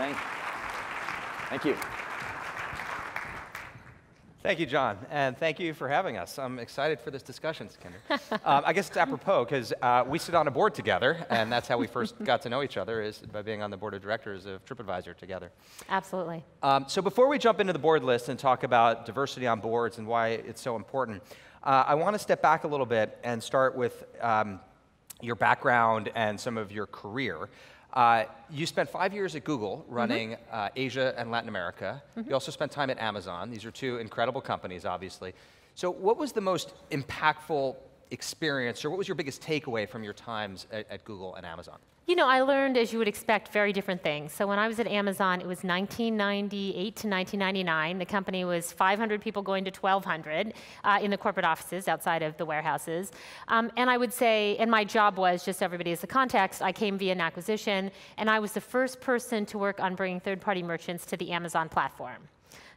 Thank, you. thank you. Thank you, John, and thank you for having us. I'm excited for this discussion, Sukhinder. um, I guess it's apropos because uh, we sit on a board together, and that's how we first got to know each other is by being on the board of directors of TripAdvisor together. Absolutely. Um, so before we jump into the board list and talk about diversity on boards and why it's so important, uh, I want to step back a little bit and start with um, your background and some of your career. Uh, you spent five years at Google running mm-hmm. uh, Asia and Latin America. Mm-hmm. You also spent time at Amazon. These are two incredible companies, obviously. So, what was the most impactful experience, or what was your biggest takeaway from your times at, at Google and Amazon? You know, I learned, as you would expect, very different things. So when I was at Amazon, it was 1998 to 1999. The company was 500 people going to 1,200 uh, in the corporate offices outside of the warehouses. Um, and I would say, and my job was, just everybody as the context, I came via an acquisition, and I was the first person to work on bringing third-party merchants to the Amazon platform.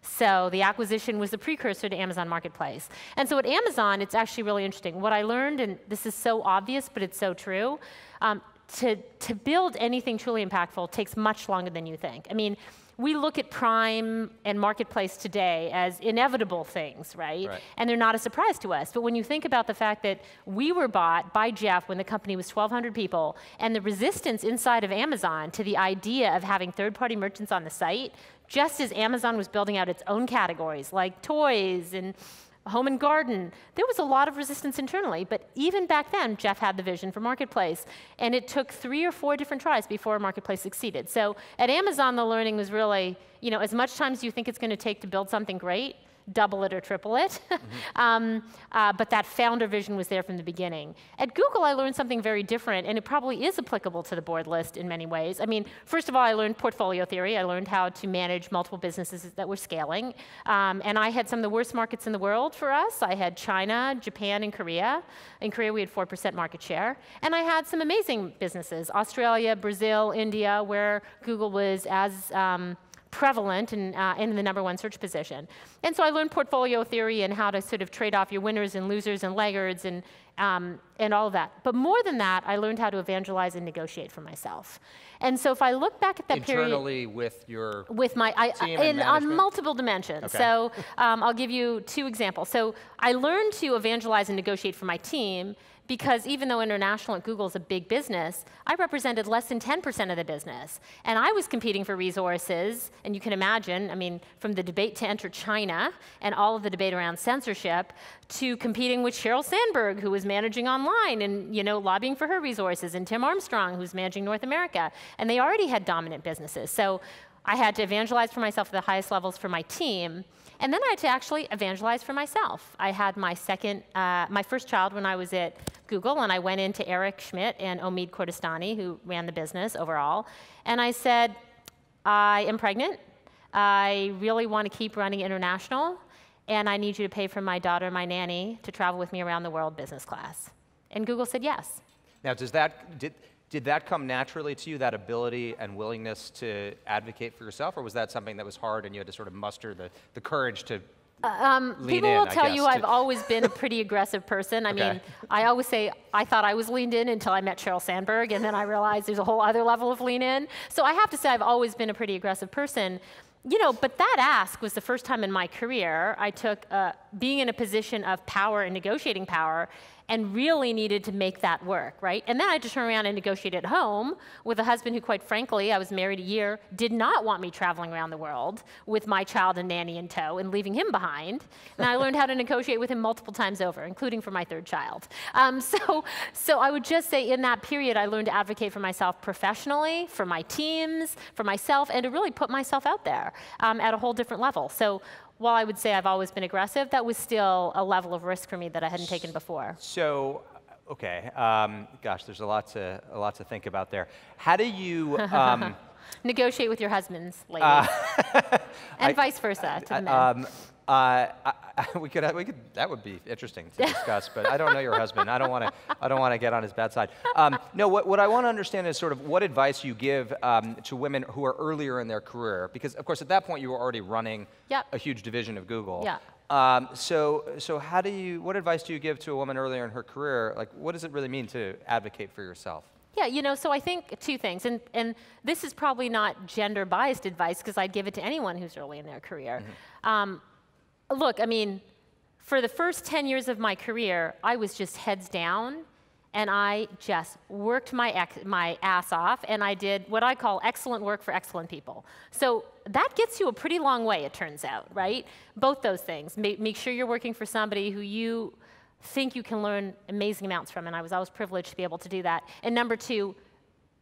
So the acquisition was the precursor to Amazon Marketplace. And so at Amazon, it's actually really interesting. What I learned, and this is so obvious, but it's so true, um, to, to build anything truly impactful takes much longer than you think. I mean, we look at Prime and Marketplace today as inevitable things, right? right? And they're not a surprise to us. But when you think about the fact that we were bought by Jeff when the company was 1,200 people, and the resistance inside of Amazon to the idea of having third party merchants on the site, just as Amazon was building out its own categories like toys and home and garden, there was a lot of resistance internally. But even back then, Jeff had the vision for Marketplace. And it took three or four different tries before Marketplace succeeded. So at Amazon, the learning was really, you know, as much time as you think it's going to take to build something great, double it or triple it. mm-hmm. um, uh, but that founder vision was there from the beginning. At Google, I learned something very different, and it probably is applicable to the board list in many ways. I mean, first of all, I learned portfolio theory. I learned how to manage multiple businesses that were scaling. Um, and I had some of the worst markets in the world for us. I had China, Japan, and Korea. In Korea, we had 4% market share. And I had some amazing businesses Australia, Brazil, India, where Google was as um, prevalent and uh, in the number one search position. And so I learned portfolio theory and how to sort of trade off your winners and losers and laggards and, um, and all of that. But more than that, I learned how to evangelize and negotiate for myself. And so if I look back at that Internally period. Internally with your With my, I, in, on multiple dimensions. Okay. So um, I'll give you two examples. So I learned to evangelize and negotiate for my team because even though international at Google is a big business, I represented less than 10% of the business. And I was competing for resources, and you can imagine, I mean, from the debate to enter China and all of the debate around censorship to competing with Sheryl Sandberg, who was managing online and, you know, lobbying for her resources, and Tim Armstrong, who's managing North America. And they already had dominant businesses. So I had to evangelize for myself at the highest levels for my team. And then I had to actually evangelize for myself. I had my second, uh, my first child when I was at Google, and I went into Eric Schmidt and Omid Kordestani, who ran the business overall, and I said, I am pregnant. I really want to keep running international, and I need you to pay for my daughter my nanny to travel with me around the world business class. And Google said yes. Now, does that, did, did that come naturally to you, that ability and willingness to advocate for yourself, or was that something that was hard and you had to sort of muster the, the courage to uh, um, people in, will tell you I've always been a pretty aggressive person. I okay. mean, I always say I thought I was leaned in until I met Sheryl Sandberg, and then I realized there's a whole other level of lean in. So I have to say I've always been a pretty aggressive person. You know, but that ask was the first time in my career I took uh, being in a position of power and negotiating power and really needed to make that work, right? And then I had to turn around and negotiate at home with a husband who, quite frankly, I was married a year, did not want me traveling around the world with my child and nanny in tow and leaving him behind. And I learned how to negotiate with him multiple times over, including for my third child. Um, so, so I would just say in that period, I learned to advocate for myself professionally, for my teams, for myself, and to really put myself out there um, at a whole different level. So while I would say I've always been aggressive, that was still a level of risk for me that I hadn't taken before. So, okay, um, gosh, there's a lot to a lot to think about there. How do you um, negotiate with your husbands, ladies, uh, and I, vice versa to the men? Um, uh, I, we could, we could, that would be interesting to discuss, but I don't know your husband. I don't want to, I don't want to get on his bad side. Um, no, what, what I want to understand is sort of what advice you give um, to women who are earlier in their career, because of course at that point you were already running yep. a huge division of Google. Yeah. Um, so, so how do you, what advice do you give to a woman earlier in her career? Like, what does it really mean to advocate for yourself? Yeah, you know, so I think two things, and, and this is probably not gender biased advice because I'd give it to anyone who's early in their career. Mm-hmm. Look, I mean, for the first 10 years of my career, I was just heads down and I just worked my, my ass off and I did what I call excellent work for excellent people. So that gets you a pretty long way, it turns out, right? Both those things. Make, make sure you're working for somebody who you think you can learn amazing amounts from, and I was always privileged to be able to do that. And number two,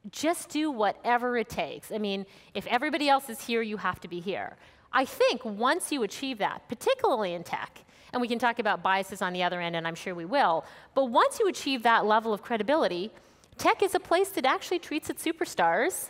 just do whatever it takes. I mean, if everybody else is here, you have to be here. I think once you achieve that, particularly in tech, and we can talk about biases on the other end, and I'm sure we will, but once you achieve that level of credibility, tech is a place that actually treats its superstars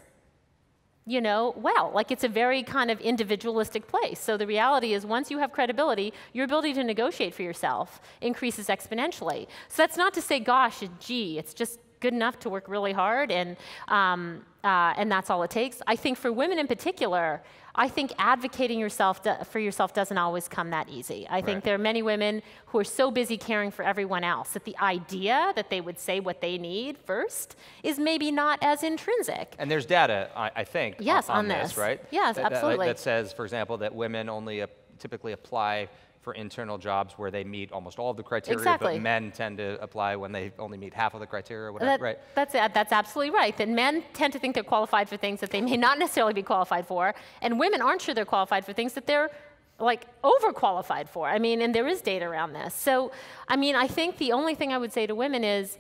you know, well. Like it's a very kind of individualistic place. So the reality is, once you have credibility, your ability to negotiate for yourself increases exponentially. So that's not to say, gosh, gee, it's just good enough to work really hard and, um, uh, and that's all it takes. I think for women in particular, I think advocating yourself for yourself doesn't always come that easy. I right. think there are many women who are so busy caring for everyone else that the idea that they would say what they need first is maybe not as intrinsic. And there's data, I, I think, yes, on, on this, this, right? Yes, that, absolutely. That, that, says, for example, that women only typically apply for internal jobs where they meet almost all of the criteria, exactly. but men tend to apply when they only meet half of the criteria, whatever, that, right? That's, that's absolutely right. That men tend to think they're qualified for things that they may not necessarily be qualified for, and women aren't sure they're qualified for things that they're like overqualified for. I mean, and there is data around this. So, I mean, I think the only thing I would say to women is,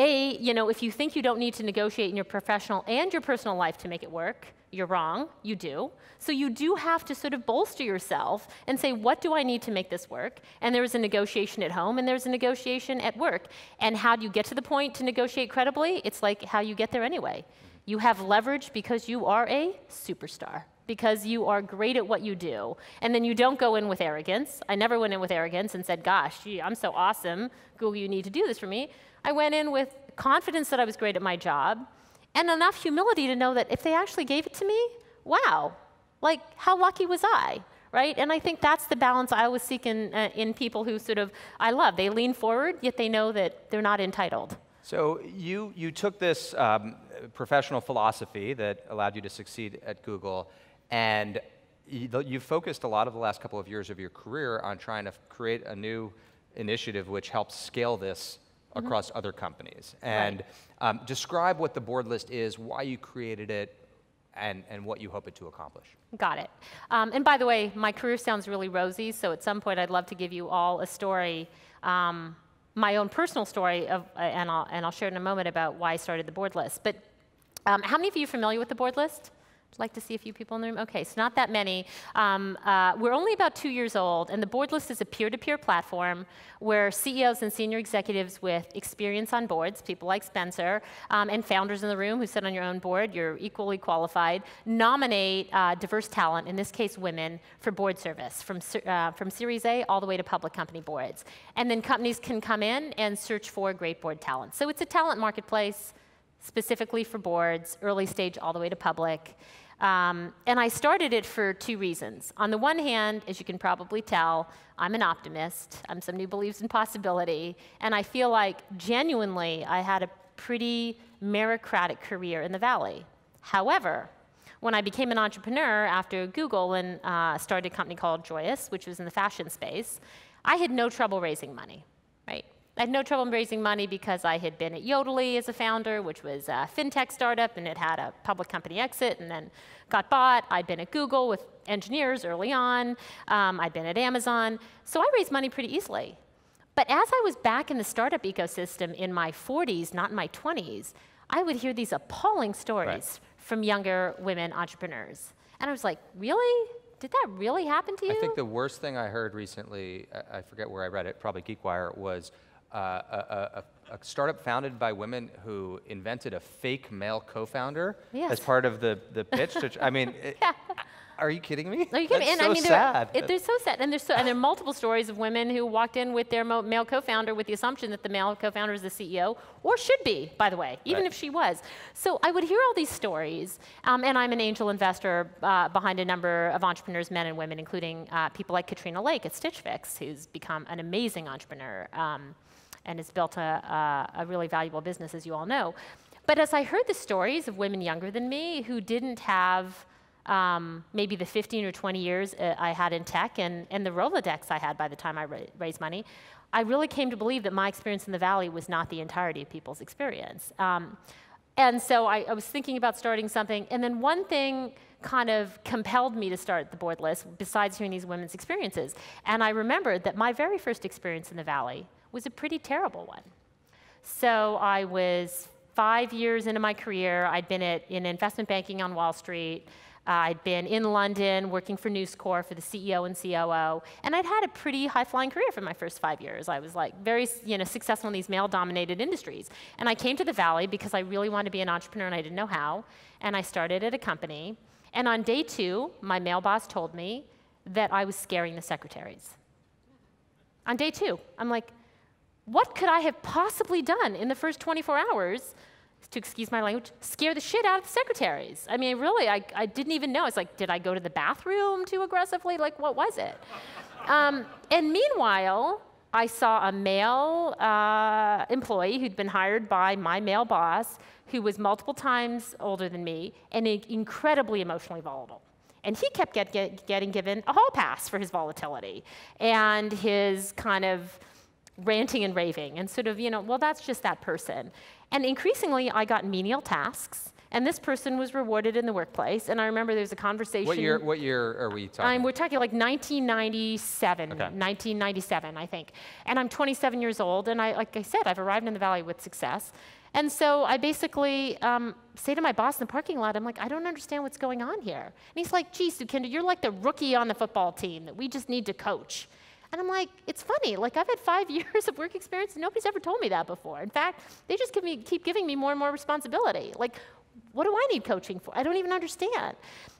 a, you know, if you think you don't need to negotiate in your professional and your personal life to make it work, you're wrong. You do. So you do have to sort of bolster yourself and say, what do I need to make this work? And there's a negotiation at home and there's a negotiation at work. And how do you get to the point to negotiate credibly? It's like how you get there anyway. You have leverage because you are a superstar because you are great at what you do. And then you don't go in with arrogance. I never went in with arrogance and said, gosh, gee, I'm so awesome. Google, you need to do this for me. I went in with confidence that I was great at my job and enough humility to know that if they actually gave it to me, wow, like how lucky was I? Right? And I think that's the balance I always seek in, uh, in people who sort of I love. They lean forward, yet they know that they're not entitled. So you, you took this um, professional philosophy that allowed you to succeed at Google, and you've focused a lot of the last couple of years of your career on trying to create a new initiative which helps scale this mm-hmm. across other companies. And right. um, describe what the board list is, why you created it, and, and what you hope it to accomplish. Got it. Um, and by the way, my career sounds really rosy, so at some point I'd love to give you all a story, um, my own personal story, of, uh, and, I'll, and I'll share in a moment about why I started the board list. But um, how many of you are familiar with the board list? Like to see a few people in the room. Okay, so not that many. Um, uh, we're only about two years old, and the board list is a peer to peer platform where CEOs and senior executives with experience on boards, people like Spencer, um, and founders in the room who sit on your own board, you're equally qualified, nominate uh, diverse talent, in this case women, for board service from, uh, from Series A all the way to public company boards. And then companies can come in and search for great board talent. So it's a talent marketplace specifically for boards, early stage all the way to public. Um, and I started it for two reasons. On the one hand, as you can probably tell, I'm an optimist. I'm somebody who believes in possibility. And I feel like genuinely I had a pretty meritocratic career in the Valley. However, when I became an entrepreneur after Google and uh, started a company called Joyus, which was in the fashion space, I had no trouble raising money, right? I had no trouble raising money because I had been at Yodlee as a founder, which was a fintech startup, and it had a public company exit and then got bought. I'd been at Google with engineers early on. Um, I'd been at Amazon. So I raised money pretty easily. But as I was back in the startup ecosystem in my 40s, not in my 20s, I would hear these appalling stories right. from younger women entrepreneurs. And I was like, really? Did that really happen to you? I think the worst thing I heard recently, I forget where I read it, probably GeekWire, was uh, a, a, a, startup founded by women who invented a fake male co-founder yes. as part of the, the pitch. To, I mean, it, yeah. are you kidding me? Are you kidding That's me? And so I mean. They're, it, they're so sad, and there's so, and there are multiple stories of women who walked in with their male co-founder with the assumption that the male co-founder is the CEO, or should be, by the way, even right. if she was. So I would hear all these stories, um, and I'm an angel investor uh, behind a number of entrepreneurs, men and women, including uh, people like Katrina Lake at Stitch Fix, who's become an amazing entrepreneur. Um, and has built a, a, a really valuable business, as you all know. But as I heard the stories of women younger than me who didn't have um, maybe the 15 or 20 years uh, I had in tech and, and the Rolodex I had by the time I ra- raised money, I really came to believe that my experience in the Valley was not the entirety of people's experience. Um, and so I, I was thinking about starting something, and then one thing kind of compelled me to start the board list besides hearing these women's experiences. And I remembered that my very first experience in the Valley was a pretty terrible one. So I was five years into my career. I'd been at, in investment banking on Wall Street. Uh, I'd been in London working for News Corp for the CEO and COO, and I'd had a pretty high-flying career for my first five years. I was like very, you know, successful in these male-dominated industries. And I came to the Valley because I really wanted to be an entrepreneur and I didn't know how. And I started at a company. And on day two, my male boss told me that I was scaring the secretaries. On day two, I'm like, what could I have possibly done in the first 24 hours to excuse my language, scare the shit out of the secretaries. I mean, really, I, I didn't even know. It's like, did I go to the bathroom too aggressively? Like, what was it? Um, and meanwhile, I saw a male uh, employee who'd been hired by my male boss who was multiple times older than me and incredibly emotionally volatile. And he kept get, get, getting given a hall pass for his volatility and his kind of ranting and raving and sort of, you know, well, that's just that person. And increasingly, I got menial tasks. And this person was rewarded in the workplace. And I remember there was a conversation. What year, what year are we talking? Um, we're talking like 1997, Okay. 1997, I think. And I'm 27 years old. And I, like I said, I've arrived in the Valley with success. And so I basically um, say to my boss in the parking lot, I'm like, I don't understand what's going on here. And he's like, geez, Sukhinder, you're like the rookie on the football team that we just need to coach. And I'm like, it's funny. Like I've had five years of work experience, and nobody's ever told me that before. In fact, they just give me, keep giving me more and more responsibility. Like, what do I need coaching for? I don't even understand.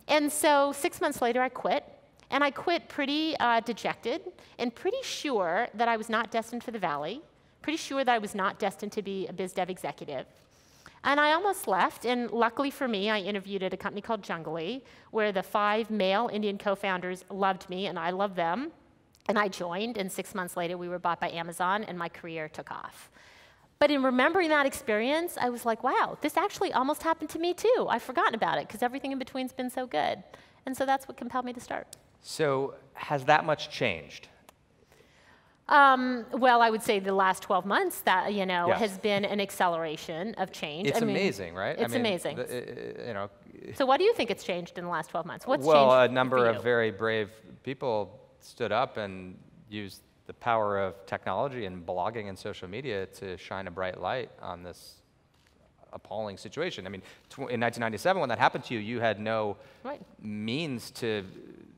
And so six months later, I quit. And I quit pretty uh, dejected and pretty sure that I was not destined for the Valley, pretty sure that I was not destined to be a biz dev executive. And I almost left, and luckily for me, I interviewed at a company called Junglee, where the five male Indian co founders loved me, and I loved them. And I joined, and six months later, we were bought by Amazon, and my career took off. But in remembering that experience, I was like, wow, this actually almost happened to me too. I've forgotten about it because everything in between's been so good. And so that's what compelled me to start. So, has that much changed? Um, well, I would say the last 12 months that you know Yes. has been an acceleration of change. It's I mean, amazing, right? It's I mean, amazing. the- uh, you know, so, what do you think it's changed in the last 12 months? What's well, changed a number of very brave people stood up and used the power of technology and blogging and social media to shine a bright light on this appalling situation. I mean, tw- in 1997, when that happened to you, you had no Right. means to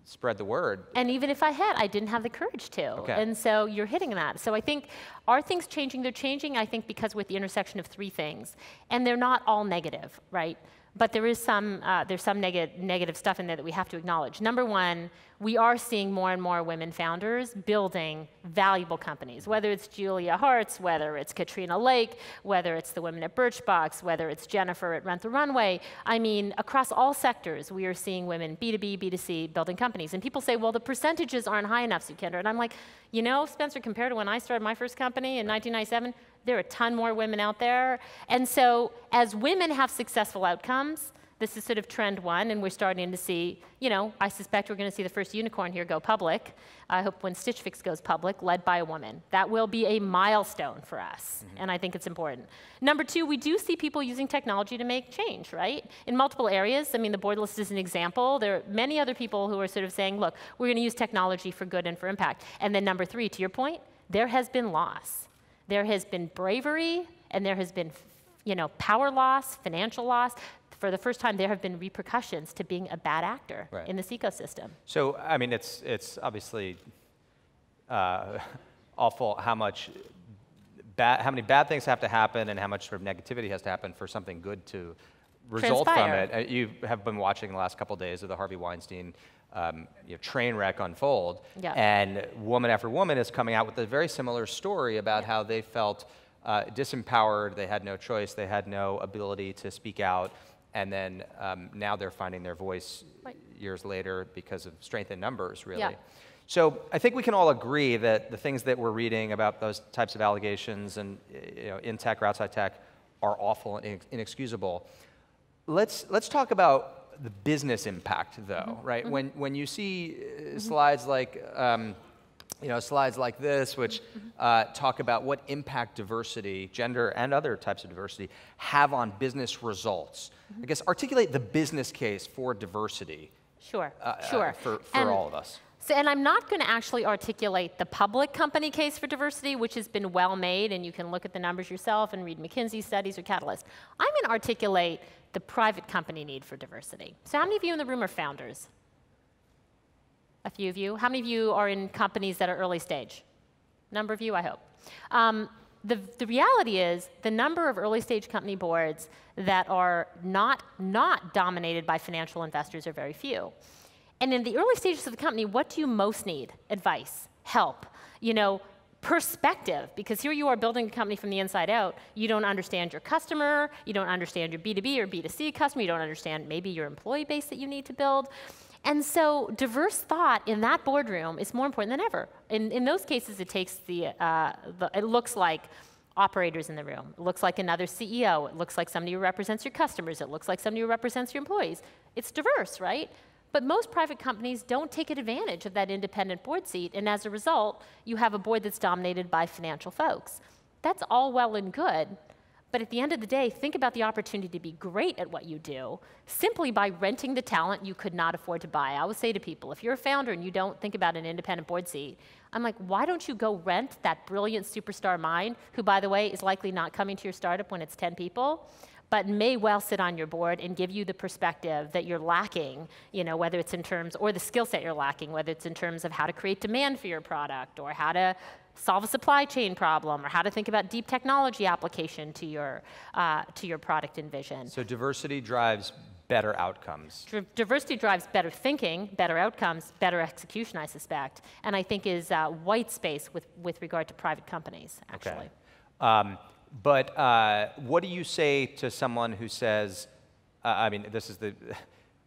spread the word. And even if I had, I didn't have the courage to. Okay. And so you're hitting that. So I think, are things changing? They're changing, I think, because with the intersection of three things. And they're not all negative, right? But there is some, uh, there's some neg- negative stuff in there that we have to acknowledge. Number one, we are seeing more and more women founders building valuable companies, whether it's Julia Hartz, whether it's Katrina Lake, whether it's the women at Birchbox, whether it's Jennifer at Rent the Runway. I mean, across all sectors, we are seeing women, B2B, B2C, building companies. And people say, well, the percentages aren't high enough, Sukhinder. And I'm like, you know, Spencer, compared to when I started my first company in 1997, there are a ton more women out there. And so as women have successful outcomes, this is sort of trend one, and we're starting to see, you know, I suspect we're going to see the first unicorn here go public. I hope when Stitch Fix goes public, led by a woman. That will be a milestone for us, mm-hmm. and I think it's important. Number two, we do see people using technology to make change, right? In multiple areas. I mean, the board list is an example. There are many other people who are sort of saying, look, we're going to use technology for good and for impact. And then number three, to your point, there has been loss. There has been bravery, and there has been, you know, power loss, financial loss. For the first time, there have been repercussions to being a bad actor Right. in this ecosystem. So, I mean, it's, it's obviously uh, awful how much bad, how many bad things have to happen and how much sort of negativity has to happen for something good to result Transpire. from it. Uh, You have been watching the last couple days of the Harvey Weinstein um, you know, train wreck unfold, Yeah. and woman after woman is coming out with a very similar story about how they felt uh, disempowered, they had no choice, they had no ability to speak out, and then um, now they're finding their voice Right. years later because of strength in numbers, really. Yeah. So I think we can all agree that the things that we're reading about those types of allegations and you know, in tech or outside tech are awful and inexcusable. Let's, let's talk about the business impact, though, Mm-hmm. right? When, when you see uh, slides like, um, you know, slides like this, which Mm-hmm. uh, talk about what impact diversity, gender and other types of diversity, have on business results. Mm-hmm. I guess articulate the business case for diversity Sure, uh, uh, sure. for, for And- all of us. So, and I'm not going to actually articulate the public company case for diversity, which has been well made, and you can look at the numbers yourself and read McKinsey studies or Catalyst. I'm going to articulate the private company need for diversity. So, how many of you in the room are founders? A few of you. How many of you are in companies that are early stage? Number of you, I hope. Um, the, the reality is the number of early stage company boards that are not, not dominated by financial investors are very few. And in the early stages of the company, what do you most need? Advice, help, you know, perspective, because here you are building a company from the inside out. You don't understand your customer, you don't understand your B2B or B2C customer, you don't understand maybe your employee base that you need to build. And so diverse thought in that boardroom is more important than ever. In, in those cases, it takes the, uh, the, it looks like operators in the room. It looks like another CEO. It looks like somebody who represents your customers. It looks like somebody who represents your employees. It's diverse, right? But most private companies don't take advantage of that independent board seat, and as a result, you have a board that's dominated by financial folks. That's all well and good, but at the end of the day, think about the opportunity to be great at what you do simply by renting the talent you could not afford to buy. I always say to people, if you're a founder and you don't think about an independent board seat, I'm like, why don't you go rent that brilliant superstar mind, who, by the way, is likely not coming to your startup when it's 10 people? But may well sit on your board and give you the perspective that you're lacking, you know, whether it's in terms, or the skill set you're lacking, whether it's in terms of how to create demand for your product, or how to solve a supply chain problem, or how to think about deep technology application to your, uh, to your product and vision. So diversity drives better outcomes. Diversity drives better thinking, better outcomes, better execution, I suspect, and I think is uh, white space with, with regard to private companies, actually. Okay. Um, but uh, what do you say to someone who says, uh, I mean, this is the.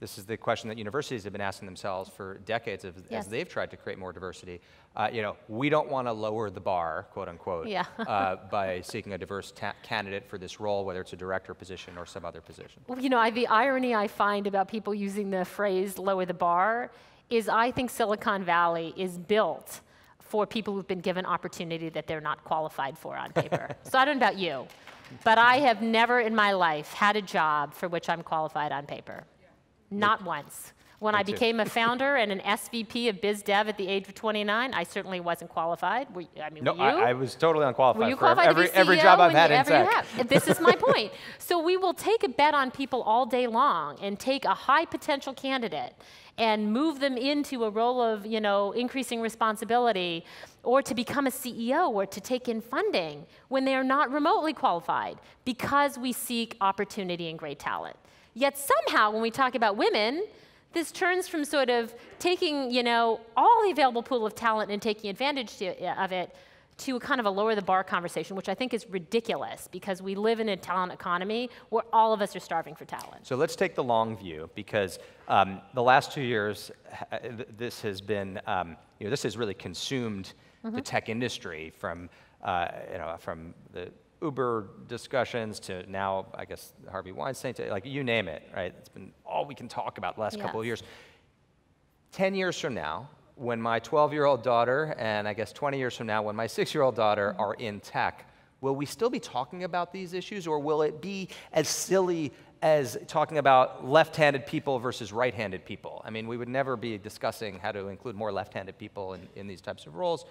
This is the question that universities have been asking themselves for decades as, Yes. as they've tried to create more diversity. Uh, you know, we don't want to lower the bar, quote unquote, Yeah. uh, by seeking a diverse ta- candidate for this role, whether it's a director position or some other position. Well, you know, I, the irony I find about people using the phrase lower the bar is I think Silicon Valley is built for people who've been given opportunity that they're not qualified for on paper. so I don't know about you, but I have never in my life had a job for which I'm qualified on paper. Not once. When I became a founder and an SVP of biz dev at the age of 29, I certainly wasn't qualified. Were, I mean, No? I, I was totally unqualified Were you for qualified every, to be CEO every job I've had in tech. This is my point. So we will take a bet on people all day long and take a high potential candidate and move them into a role of, you know, increasing responsibility or to become a CEO or to take in funding when they are not remotely qualified because we seek opportunity and great talent. Yet somehow when we talk about women, this turns from sort of taking, you know, all the available pool of talent and taking advantage to, uh, of it to a kind of a lower the bar conversation, which I think is ridiculous because we live in a talent economy where all of us are starving for talent. So let's take the long view because um, the last two years, this has been, um, you know, this has really consumed the tech industry from, uh, you know, from the Uber discussions to now, I guess, Harvey Weinstein, to, like you name it, right? It's been all we can talk about the last couple of years. 10 years from now, when my 12 year old daughter, and I guess 20 years from now, when my six year old daughter mm-hmm. are in tech, will we still be talking about these issues, or will it be as silly as talking about left handed people versus right handed people? I mean, we would never be discussing how to include more left handed people in, in these types of roles.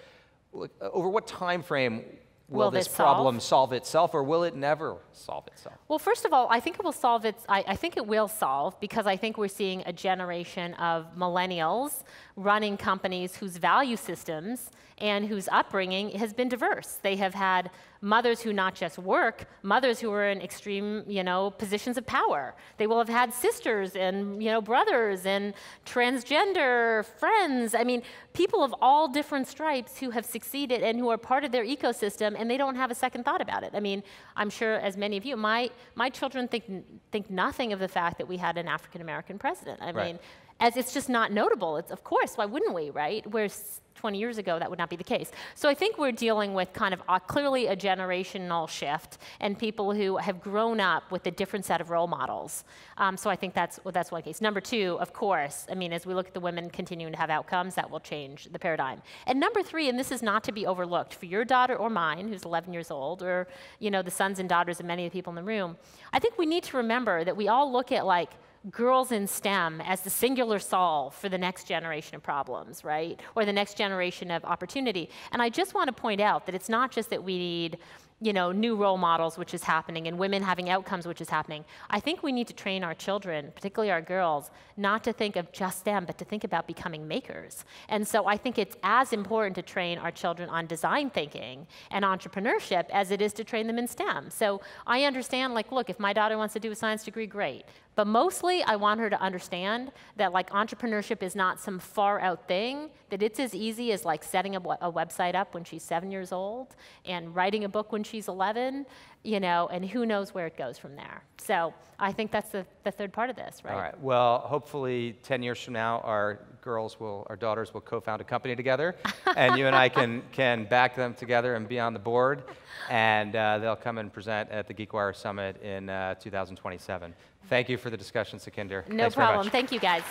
Over what time frame will, Will this, this problem solve? solve itself, or will it never solve itself? Well, first of all, I think it will solve its. I, I think it will solve because I think we're seeing a generation of millennials running companies whose value systems and whose upbringing has been diverse. They have had mothers who not just work, mothers who are in extreme, you know, positions of power. They will have had sisters and you know brothers and transgender friends. I mean, people of all different stripes who have succeeded and who are part of their ecosystem, and they don't have a second thought about it. I mean, I'm sure as many of you, my my children think think nothing of the fact that we had an African American president. I Right. mean, as it's just not notable. It's, of course, why wouldn't we, right? Whereas 20 years ago, that would not be the case. So I think we're dealing with kind of a, clearly a generational shift and people who have grown up with a different set of role models. Um, so I think that's, well, that's one case. Number two, of course, I mean, as we look at the women continuing to have outcomes, that will change the paradigm. And number three, and this is not to be overlooked, for your daughter or mine, who's 11 years old, or you know the sons and daughters of many of the people in the room, I think we need to remember that we all look at like girls in STEM as the singular solve for the next generation of problems, right? Or the next generation of opportunity. And I just want to point out that it's not just that we need you know, new role models, which is happening, and women having outcomes, which is happening. I think we need to train our children, particularly our girls, not to think of just them, but to think about becoming makers. And so I think it's as important to train our children on design thinking and entrepreneurship as it is to train them in STEM. So I understand, like, look, if my daughter wants to do a science degree, great. But mostly, I want her to understand that like entrepreneurship is not some far out thing, that it's as easy as like setting a, a website up when she's seven years old and writing a book when she's 11, you know, and who knows where it goes from there. So I think that's the, the third part of this, right? All right. Well, hopefully 10 years from now, our girls will, our daughters will co-found a company together, and you and I can, can back them together and be on the board, and uh, they'll come and present at the GeekWire Summit in uh, 2027. Thank you for the discussion, Sukhinder. No Thanks problem. Thank you, guys.